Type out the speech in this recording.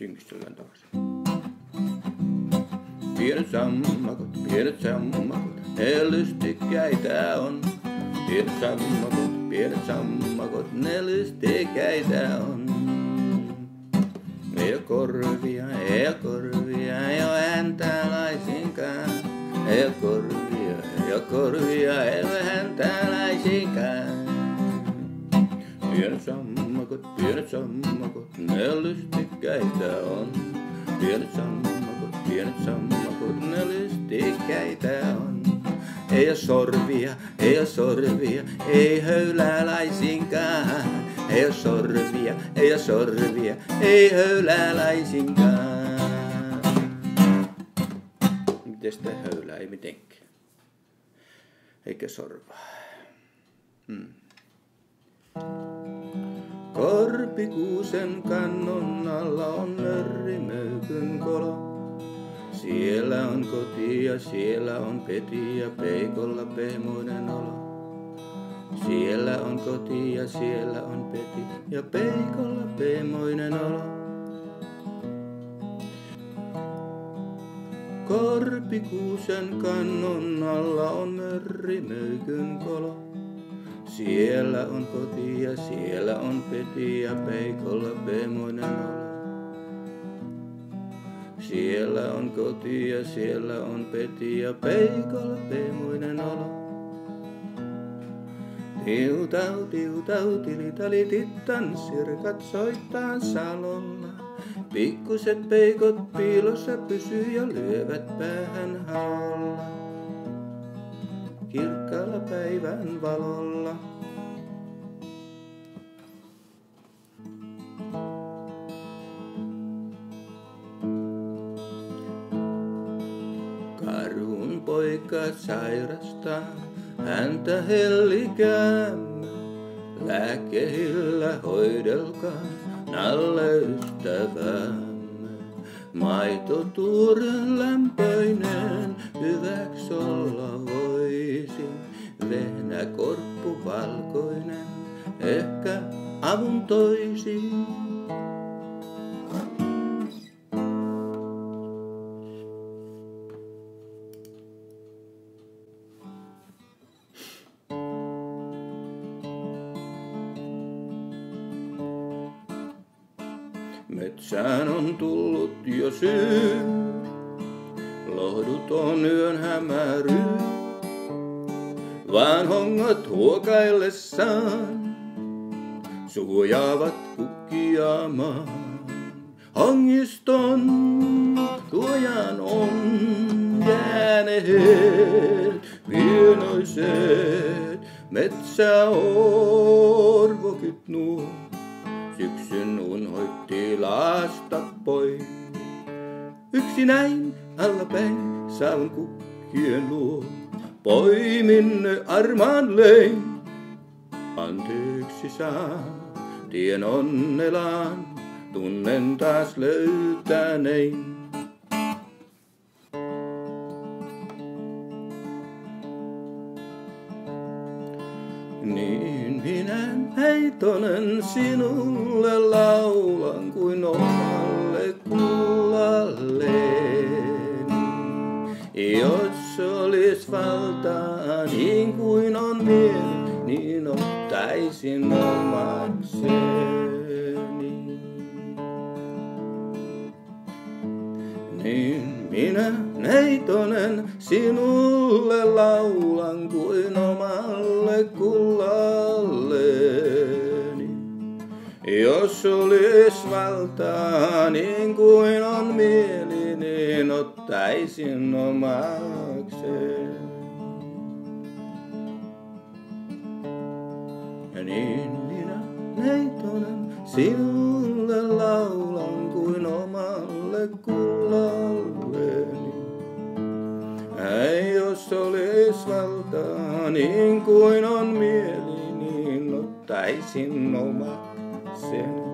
synkistellään takaisin. Pienet sammakot, pienet sammakot, ne lystikkäitä on. Pienet sammakot, pienet sammakot, ne lystikkäitä on. Ei oo korvia, ei oo korvia, ei oo ääntä laisinkaan. Ei oo korvia, ei korvia, ei oo ääntä laisinkaan. Pienet sammakot, pienet sammakot, ne lystikkäitä on. Pienet sammakot, pienet sammakot, ne lystikkäitä on. Ei oo sorvia, ei oo sorvia, ei höylää laisinkaan. Ei oo sorvia, ei oo sorvia, ei höylää laisinkaan. Miten sitä höylää? Ei mitenkään. Eikä sorvaa. Hmm. Korpikuusen kannon alla on mörrimöykyn kolo. Siellä on koti ja siellä on peti ja peikolla pehmoinen olo. Siellä on koti ja siellä on peti ja peikolla pehmoinen olo. Korpikuusen kannon alla on mörrimöykyn kolo. Siellä on koti ja siellä on peti ja peikolla pehmoinen olo. Siellä on koti ja siellä on peti ja peikolla pehmoinen olo. Tiutau, tiutau, tilitali, tittan, sirkat soittaa salolla. Pikkuset peikot piilossa pysyy ja lyövät päähän haolla. Kirkkaalla päivän valolla. Karhun poika sairastaa, häntä hellikäämme. Lääkkeillä hoidelkaa nalle ystävämme. Maito tuoren lämpöinen, hyväks olla voisi. Vehnä korppu valkoinen, ehkä avun toisi. Metsään on tullut jo syy, lohduton yön hämäry. Vaan hongat huokaillessaan suojaavat kukkiamaan. Hangiston suojan on jääneet pienoiset metsäorvokit nuo. Syksyn unhoitti lasta pois. Yksi näin allapäin saavun kukkien luo. Poimin armaan lein. Anteeksi saa, tien onnelaan, tunnen taas löytänein. Niin minä heitonen sinulle laulan kuin omalle mieli, niin ottaisin omakseni. Niin minä neitonen sinulle laulan kuin omalle kullalleni. Jos olis valtaa niin kuin on mieli, niin ottaisin omakseen. Niin minä neitonen sinulle laulan kuin omalle kullalleni. Ei jos olis valtaa niin kuin on mieli, niin ottaisin omakseni.